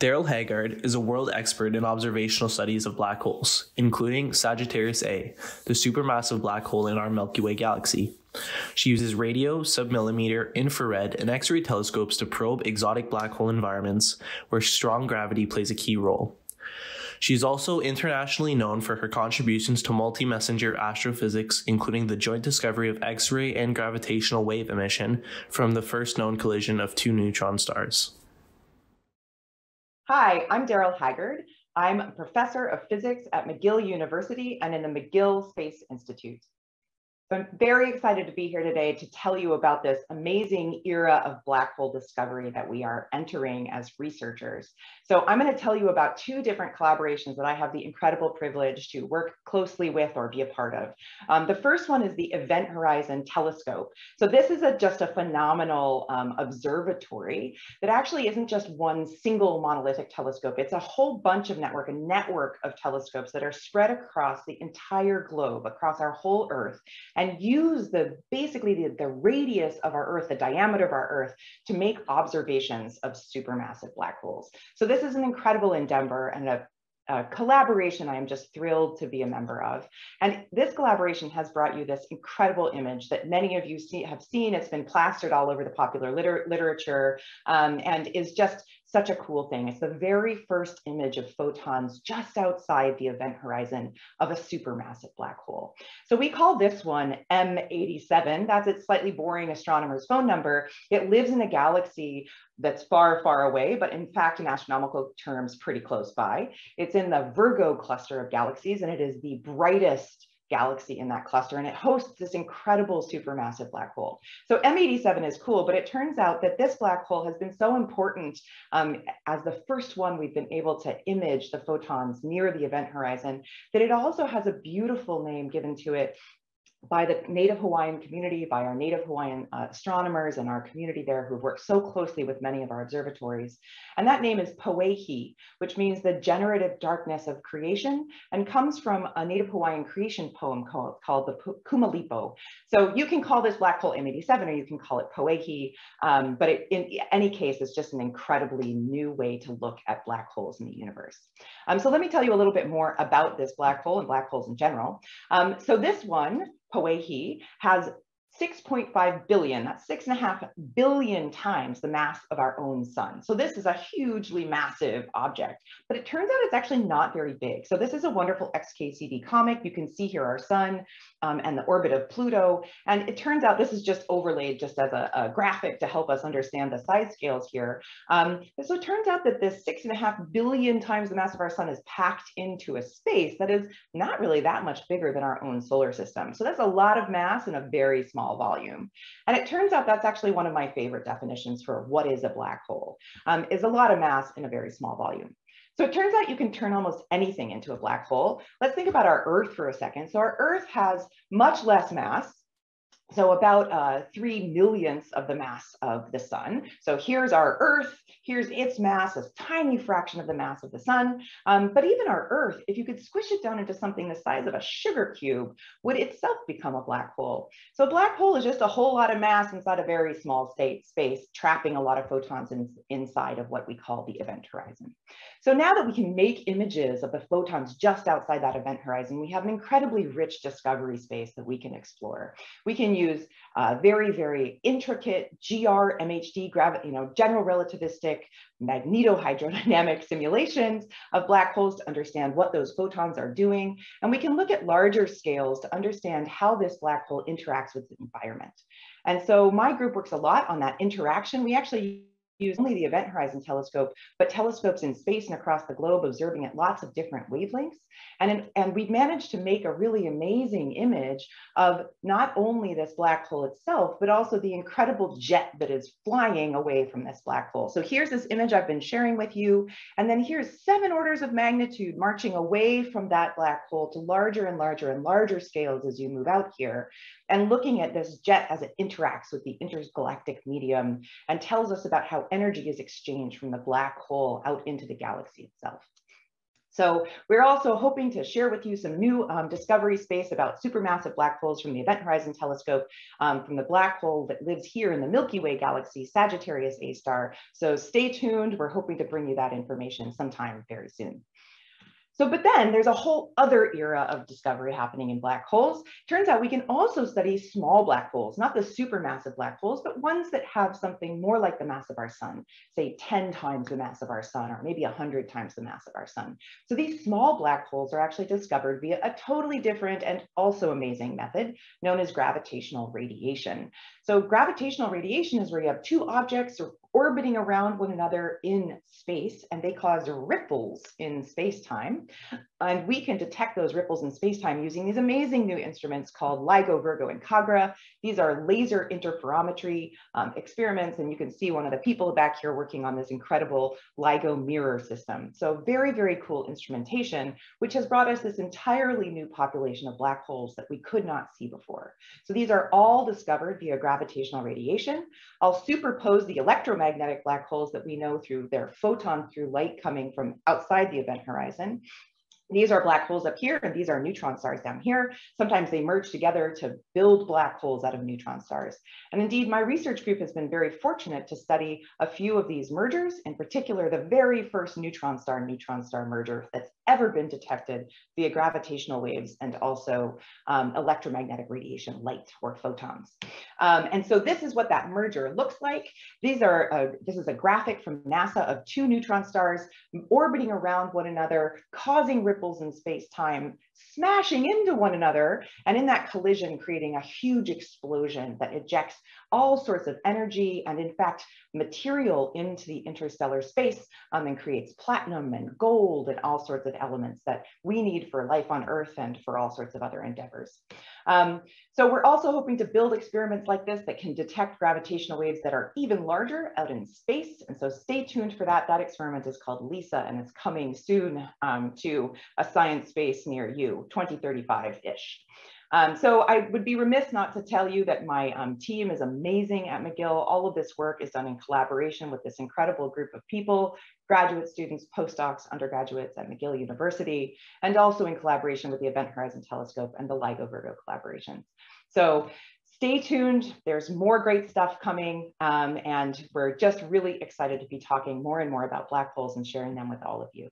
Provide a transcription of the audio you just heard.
Daryl Haggard is a world expert in observational studies of black holes, including Sagittarius A, the supermassive black hole in our Milky Way galaxy. She uses radio, submillimeter, infrared, and X ray telescopes to probe exotic black hole environments where strong gravity plays a key role. She is also internationally known for her contributions to multi messenger astrophysics, including the joint discovery of X ray and gravitational wave emission from the first known collision of two neutron stars. Hi, I'm Daryl Haggard. I'm a professor of physics at McGill University and in the McGill Space Institute. So I'm very excited to be here today to tell you about this amazing era of black hole discovery that we are entering as researchers. So I'm going to tell you about two different collaborations that I have the incredible privilege to work closely with or be a part of. Um, the first one is the Event Horizon Telescope. So this is a, just a phenomenal um, observatory that actually isn't just one single monolithic telescope. It's a whole bunch of network, a network of telescopes that are spread across the entire globe, across our whole Earth and use the basically the, the radius of our Earth, the diameter of our Earth, to make observations of supermassive black holes. So this is an incredible endeavor and a collaboration I am just thrilled to be a member of. And this collaboration has brought you this incredible image that many of you see, have seen. It's been plastered all over the popular liter literature um, and is just such a cool thing. It's the very first image of photons just outside the event horizon of a supermassive black hole. So we call this one M87. That's its slightly boring astronomer's phone number. It lives in a galaxy that's far, far away, but in fact, in astronomical terms, pretty close by. It's in the Virgo cluster of galaxies, and it is the brightest galaxy in that cluster and it hosts this incredible supermassive black hole. So M87 is cool, but it turns out that this black hole has been so important um, as the first one we've been able to image the photons near the event horizon that it also has a beautiful name given to it by the Native Hawaiian community, by our Native Hawaiian uh, astronomers and our community there who've worked so closely with many of our observatories. And that name is Powehi, which means the generative darkness of creation and comes from a Native Hawaiian creation poem called, called the Kumulipo. So you can call this black hole M87 or you can call it Powehi, um, but it, in any case, it's just an incredibly new way to look at black holes in the universe. Um, so let me tell you a little bit more about this black hole and black holes in general. Um, so this one, Powehi, has 6.5 billion, that's six and a half billion times the mass of our own sun. So this is a hugely massive object, but it turns out it's actually not very big. So this is a wonderful XKCD comic. You can see here our sun um, and the orbit of Pluto. And it turns out this is just overlaid just as a, a graphic to help us understand the size scales here. Um, so it turns out that this six and a half billion times the mass of our sun is packed into a space that is not really that much bigger than our own solar system. So that's a lot of mass in a very small small volume. And it turns out that's actually one of my favorite definitions for what is a black hole, um, is a lot of mass in a very small volume. So it turns out you can turn almost anything into a black hole. Let's think about our Earth for a second. So our Earth has much less mass so about uh, three millionths of the mass of the sun. So here's our Earth, here's its mass, a tiny fraction of the mass of the sun. Um, but even our Earth, if you could squish it down into something the size of a sugar cube, would itself become a black hole. So a black hole is just a whole lot of mass inside a very small state space, trapping a lot of photons in, inside of what we call the event horizon. So now that we can make images of the photons just outside that event horizon, we have an incredibly rich discovery space that we can explore. We can use uh, very, very intricate GR, MHD, gravity, you know, general relativistic magnetohydrodynamic simulations of black holes to understand what those photons are doing. And we can look at larger scales to understand how this black hole interacts with the environment. And so my group works a lot on that interaction. We actually use only the Event Horizon Telescope, but telescopes in space and across the globe observing at lots of different wavelengths. And, and we've managed to make a really amazing image of not only this black hole itself, but also the incredible jet that is flying away from this black hole. So here's this image I've been sharing with you. And then here's seven orders of magnitude marching away from that black hole to larger and larger and larger scales as you move out here. And looking at this jet as it interacts with the intergalactic medium and tells us about how energy is exchanged from the black hole out into the galaxy itself. So we're also hoping to share with you some new um, discovery space about supermassive black holes from the Event Horizon Telescope, um, from the black hole that lives here in the Milky Way galaxy, Sagittarius A star. So stay tuned. We're hoping to bring you that information sometime very soon. So, but then there's a whole other era of discovery happening in black holes. Turns out we can also study small black holes, not the supermassive black holes, but ones that have something more like the mass of our sun, say 10 times the mass of our sun, or maybe 100 times the mass of our sun. So these small black holes are actually discovered via a totally different and also amazing method known as gravitational radiation. So gravitational radiation is where you have two objects orbiting around one another in space, and they cause ripples in space-time. And we can detect those ripples in space-time using these amazing new instruments called LIGO, Virgo, and Kagra. These are laser interferometry um, experiments, and you can see one of the people back here working on this incredible LIGO mirror system. So very, very cool instrumentation, which has brought us this entirely new population of black holes that we could not see before. So these are all discovered via gravitational radiation. I'll superpose the electromagnetic black holes that we know through their photon through light coming from outside the event horizon. These are black holes up here, and these are neutron stars down here. Sometimes they merge together to build black holes out of neutron stars. And indeed, my research group has been very fortunate to study a few of these mergers, in particular, the very first neutron star neutron star merger that's ever been detected via gravitational waves and also um, electromagnetic radiation, light or photons. Um, and so this is what that merger looks like. These are, uh, this is a graphic from NASA of two neutron stars orbiting around one another, causing ripples in space-time smashing into one another and in that collision creating a huge explosion that ejects all sorts of energy and in fact material into the interstellar space um, and creates platinum and gold and all sorts of elements that we need for life on earth and for all sorts of other endeavors. Um, so we're also hoping to build experiments like this that can detect gravitational waves that are even larger out in space. And so stay tuned for that. That experiment is called LISA and it's coming soon um, to a science space near you, 2035-ish. Um, so I would be remiss not to tell you that my um, team is amazing at McGill. All of this work is done in collaboration with this incredible group of people, graduate students, postdocs, undergraduates at McGill University, and also in collaboration with the Event Horizon Telescope and the LIGO Virgo collaborations. So stay tuned. There's more great stuff coming. Um, and we're just really excited to be talking more and more about black holes and sharing them with all of you.